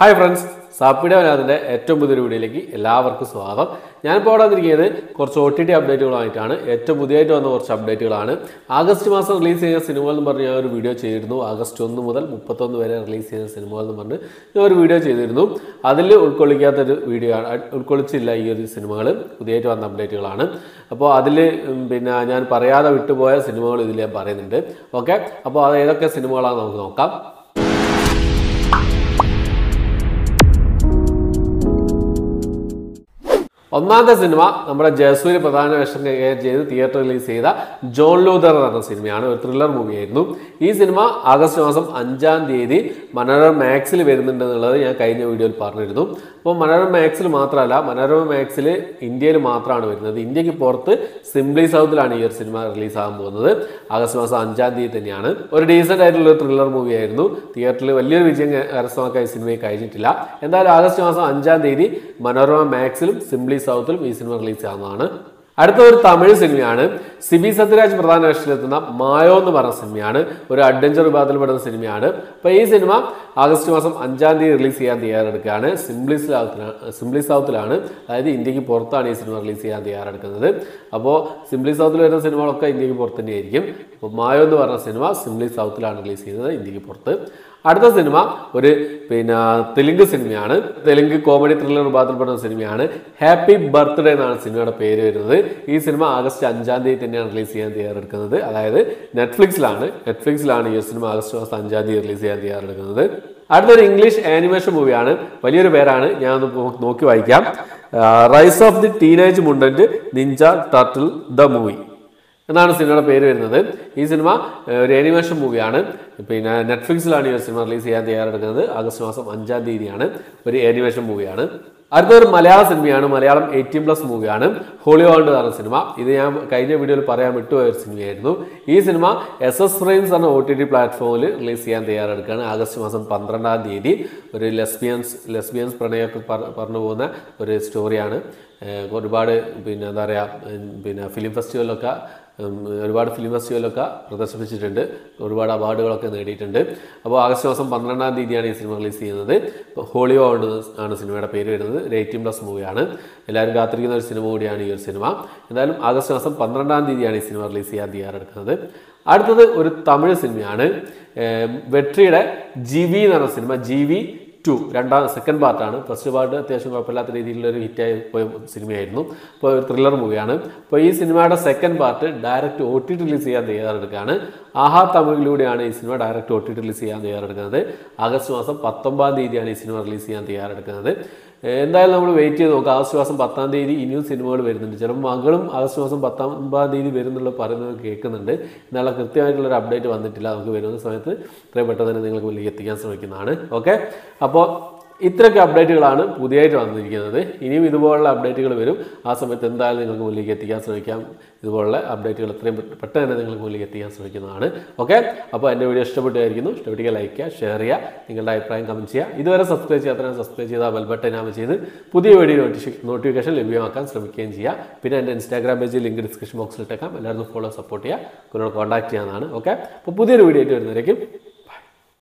Hi friends സാപ്പിയുടെ വരാതിന്റെ ഏറ്റവും പുതിയൊരു വീഡിയോയിലേക്ക് എല്ലാവർക്കും സ്വാഗതം. ഞാനിപ്പോൾ അവിടെ വന്നിരിക്കുന്നത് കുറച്ച് ഒ ടി ടി അപ്ഡേറ്റുകളായിട്ടാണ് ഏറ്റവും പുതിയതായിട്ട് വന്ന കുറച്ച് അപ്ഡേറ്റുകളാണ് ആഗസ്റ്റ് മാസം റിലീസ് ചെയ്ത സിനിമകൾ എന്ന് പറഞ്ഞ് ഞാൻ ഒരു വീഡിയോ ചെയ്തിരുന്നു. ആഗസ്റ്റ് ഒന്ന് മുതൽ മുപ്പത്തൊന്ന് വരെ റിലീസ് ചെയ്ത സിനിമകൾ എന്ന് പറഞ്ഞ് ഞാൻ ഒരു വീഡിയോ ചെയ്തിരുന്നു. അതിൽ ഉൾക്കൊള്ളിക്കാത്തൊരു വീഡിയോ ആണ് ഉൾക്കൊള്ളിച്ചില്ല ഈ ഒരു സിനിമകൾ പുതിയതായിട്ട് വന്ന അപ്ഡേറ്റുകളാണ് അപ്പോൾ അതിൽ പിന്നെ ഞാൻ പറയാതെ വിട്ടുപോയ സിനിമകൾ ഇതിൽ ഞാൻ പറയുന്നുണ്ട്. ഓക്കെ? അപ്പോൾ അത് ഏതൊക്കെ സിനിമകളാണെന്ന് നമുക്ക് നോക്കാം. ഒന്നാമത്തെ സിനിമ നമ്മുടെ ജയസൂര്യ പ്രധാന വേഷം കൈകാര്യം ചെയ്ത് തിയേറ്റർ റിലീസ് ചെയ്ത ജോൺ ലൂതർ എന്ന സിനിമയാണ്. ഒരു ത്രില്ലർ മൂവിയായിരുന്നു ഈ സിനിമ ആഗസ്റ്റ് മാസം അഞ്ചാം തീയതി മനോരമ മാക്സിൽ വരുന്നുണ്ട് എന്നുള്ളത് ഞാൻ കഴിഞ്ഞ വീഡിയോയിൽ പറഞ്ഞിരുന്നു. അപ്പോൾ മനോരമ മാക്സിൽ മാത്രമല്ല മനോരമ മാക്സിൽ ഇന്ത്യയിൽ മാത്രമാണ് വരുന്നത്. ഇന്ത്യയ്ക്ക് പുറത്ത് സിംപ്ലി സൗത്തിലാണ് ഈ ഒരു സിനിമ റിലീസാകാൻ പോകുന്നത്. ആഗസ്റ്റ് മാസം അഞ്ചാം തീയതി തന്നെയാണ്. ഒരു ഡീസന്റ് ആയിട്ടുള്ള ഒരു ത്രില്ലർ മൂവിയായിരുന്നു തിയേറ്ററിൽ വലിയൊരു വിജയം കരസ്ഥമാക്കാൻ ഈ സിനിമയെ കഴിഞ്ഞിട്ടില്ല. എന്തായാലും ആഗസ്റ്റ് മാസം അഞ്ചാം തീയതി മനോരമ മാക്സിലും സിംപ്ലി സൗത്തിലും ഈ സിനിമ റിലീസ് ആവുന്നതാണ് അടുത്ത ഒരു തമിഴ് സിനിമയാണ്. സിബി സത്യരാജ് പ്രധാന വേഷത്തിലെത്തുന്ന മായോ എന്ന് പറഞ്ഞ സിനിമയാണ്. ഒരു അഡ്വഞ്ചർ വിഭാഗത്തിൽപ്പെടുന്ന സിനിമയാണ്. അപ്പോൾ ഈ സിനിമ ആഗസ്റ്റ് മാസം അഞ്ചാം തീയതി റിലീസ് ചെയ്യാൻ തയ്യാറെടുക്കുകയാണ്. സിംപ്ലി സൗത്തിലാണ് സിംപ്ലി സൗത്തിലാണ് അതായത് ഇന്ത്യയ്ക്ക് പുറത്താണ് ഈ സിനിമ റിലീസ് ചെയ്യാൻ തയ്യാറെടുക്കുന്നത്. അപ്പോൾ സിംപ്ലി സൗത്തിൽ വരുന്ന സിനിമകളൊക്കെ ഇന്ത്യയ്ക്ക് പുറത്ത് തന്നെയായിരിക്കും. അപ്പോൾ മായോ എന്ന് പറഞ്ഞ സിനിമ സിംപ്ലി സൗത്തിലാണ് റിലീസ് ചെയ്യുന്നത് ഇന്ത്യയ്ക്ക് പുറത്ത്. അടുത്ത സിനിമ ഒരു പിന്നെ തെലുങ്ക് സിനിമയാണ്. തെലുങ്ക് കോമഡി ത്രില്ലർ വിഭാഗത്തിൽപ്പെടുന്ന സിനിമയാണ്. ഹാപ്പി ബർത്ത്ഡേ എന്നാണ് സിനിമയുടെ പേര് വരുന്നത്. ഈ സിനിമ ആഗസ്റ്റ് അഞ്ചാം തീയതി തന്നെയാണ് റിലീസ് ചെയ്യാൻ തയ്യാറെടുക്കുന്നത്. അതായത് നെറ്റ്ഫ്ലിക്സിലാണ്. നെറ്റ്ഫ്ലിക്സിലാണ് ഈ സിനിമ ആഗസ്റ്റ് മാസം അഞ്ചാം തീയതി റിലീസ് ചെയ്യാൻ തയ്യാറെടുക്കുന്നത്. അടുത്തൊരു ഇംഗ്ലീഷ് ആനിമേഷൻ മൂവിയാണ്. വലിയൊരു പേരാണ്. ഞാൻ നോക്കി വായിക്കാം. Rise of the teenage mutant ninja turtle the movie എന്നാണ് സിനിമയുടെ പേര് വരുന്നത്. ഈ സിനിമ ഒരു ആനിമേഷൻ മൂവിയാണ് പിന്നെ നെറ്റ്ഫ്ലിക്സിലാണ് ഈ സിനിമ റിലീസ് ചെയ്യാൻ തയ്യാറെടുക്കുന്നത്. ആഗസ്റ്റ് മാസം അഞ്ചാം തീയതിയാണ്. ഒരു ആനിമേഷൻ മൂവിയാണ് അടുത്തൊരു മലയാള സിനിമയാണ്. മലയാളം എയ്റ്റീൻ പ്ലസ് മൂവിയാണ് ഹോളിവുഡ് എന്ന സിനിമ. ഇത് ഞാൻ കഴിഞ്ഞ വീഡിയോയിൽ പറയാൻ വിട്ടുപോയ ഒരു സിനിമയായിരുന്നു. ഈ സിനിമ എസ് എസ് ഫ്രെയിംസ് എന്ന ഒ ടി ടി പ്ലാറ്റ്ഫോമിൽ റിലീസ് ചെയ്യാൻ തയ്യാറെടുക്കുകയാണ്. ആഗസ്റ്റ് മാസം പന്ത്രണ്ടാം തീയതി. ഒരു ലെസ്ബിയൻസ് ലെസ്ബിയൻസ് പ്രണയമൊക്കെ പറഞ്ഞു പോകുന്ന ഒരു സ്റ്റോറിയാണ് ഒരുപാട് പിന്നെ എന്താ പറയുക പിന്നെ ഫിലിം ഫെസ്റ്റിവലിലൊക്കെ ഉം, ഒരുപാട് ഫിലിം ഫെസ്റ്റിവലൊക്കെ പ്രദർശിപ്പിച്ചിട്ടുണ്ട്. ഒരുപാട് അവാർഡുകളൊക്കെ നേടിയിട്ടുണ്ട്. അപ്പോൾ ആഗസ്റ്റ് മാസം പന്ത്രണ്ടാം തീയതിയാണ് ഈ സിനിമ റിലീസ് ചെയ്യുന്നത്. ഹോളിയോ ആണ് സിനിമയുടെ പേര് വരുന്നത്. ഒരു എയ്റ്റീൻ പ്ലസ് മൂവിയാണ് എല്ലാവരും കാത്തിരിക്കുന്ന ഒരു സിനിമ കൂടിയാണ് ഈ ഒരു സിനിമ എന്തായാലും ആഗസ്റ്റ് മാസം പന്ത്രണ്ടാം തീയതിയാണ് ഈ സിനിമ റിലീസ് ചെയ്യാൻ തയ്യാറെടുക്കുന്നത്. അടുത്തത് ഒരു തമിഴ് സിനിമയാണ് വെട്രിയുടെ ജി വി എന്ന് പറഞ്ഞ സിനിമ ജി വി ടു രണ്ടാം സെക്കൻഡ് പാർട്ടാണ് ഫസ്റ്റ് പാർട്ട് അത്യാവശ്യം കുഴപ്പമില്ലാത്ത രീതിയിലുള്ള ഒരു ഹിറ്റായി പോയ സിനിമയായിരുന്നു. ഇപ്പോൾ ഒരു ത്രില്ലർ മൂവിയാണ് അപ്പോൾ ഈ സിനിമയുടെ second part direct O T release ചെയ്യാൻ തയ്യാറെടുക്കുകയാണ്. ആഹാ തമിഴിലൂടെയാണ് ഈ സിനിമ ഡയറക്റ്റ് ഒ ടി റിലീസ് ചെയ്യാൻ തയ്യാറെടുക്കുന്നത്. ആഗസ്റ്റ് മാസം പത്തൊമ്പതാം തീയതിയാണ് ഈ സിനിമ റിലീസ് ചെയ്യാൻ തയ്യാറെടുക്കുന്നത്. എന്തായാലും നമ്മൾ വെയിറ്റ് ചെയ്ത് നോക്കാം. ആഗസ്റ്റ് മാസം പത്താം തീയതി ഇനിയും സിനിമകൾ വരുന്നുണ്ട്. ചിലപ്പോൾ മകളും ആഗസ്റ്റ് മാസം പത്തൊമ്പതാം തീയതി വരുന്നുള്ള പറയുന്നത് കേൾക്കുന്നുണ്ട്. എന്നാൽ കൃത്യമായിട്ടുള്ളൊരു അപ്ഡേറ്റ് വന്നിട്ടില്ല. നമുക്ക് വരുന്ന സമയത്ത് ഇത്രയും പെട്ടെന്ന് തന്നെ നിങ്ങൾക്ക് മുന്നിലേക്ക് എത്തിക്കാൻ ശ്രമിക്കുന്നതാണ്. ഓക്കെ അപ്പോൾ ഇത്രയൊക്കെ അപ്ഡേറ്റുകളാണ് പുതിയതായിട്ട് വന്നിരിക്കുന്നത്. ഇനിയും ഇതുപോലുള്ള അപ്ഡേറ്റുകൾ വരും. ആ സമയത്ത് എന്തായാലും നിങ്ങൾക്ക് മുന്നിലേക്ക് എത്തിക്കാൻ ശ്രമിക്കാം. ഇതുപോലുള്ള അപ്ഡേറ്റുകൾ എത്രയും പെട്ടെന്ന് തന്നെ നിങ്ങൾക്ക് മുന്നിലേക്ക് എത്തിക്കാൻ ശ്രമിക്കുന്നതാണ്. ഓക്കെ അപ്പോൾ എന്റെ വീഡിയോ ഇഷ്ടപ്പെട്ടായിരിക്കുന്നു ഇഷ്ടപ്പെട്ടെങ്കിൽ ലൈക്ക് ചെയ്യുക ഷെയർ ചെയ്യുക. നിങ്ങളുടെ അഭിപ്രായം കമന്റ് ചെയ്യുക. ഇതുവരെ സബ്സ്ക്രൈബ് ചെയ്യാത്ത സബ്സ്ക്രൈബ് ചെയ്താൽ ബെൽ ബട്ടൺ ആമ ചെയ്ത് പുതിയ വീഡിയോ നോട്ടിഫി നോട്ടിഫിക്കേഷൻ ലഭ്യമാക്കാൻ ശ്രമിക്കുകയും ചെയ്യുക. പിന്നെ എന്റെ ഇൻസ്റ്റാഗ്രാം പേജ് ലിങ്ക് ഡിസ്ക്രിപ്ഷൻ ബോക്സിൽ ഇട്ടേക്കാം. എല്ലാവർക്കും ഫോളോ സപ്പോർട്ട് ചെയ്യുക. എന്നോട് കോൺടാക്ട് ചെയ്യാനാണ് ഓക്കെ അപ്പോൾ പുതിയൊരു വീഡിയോ ആയിട്ട് വരുന്നവരേക്കും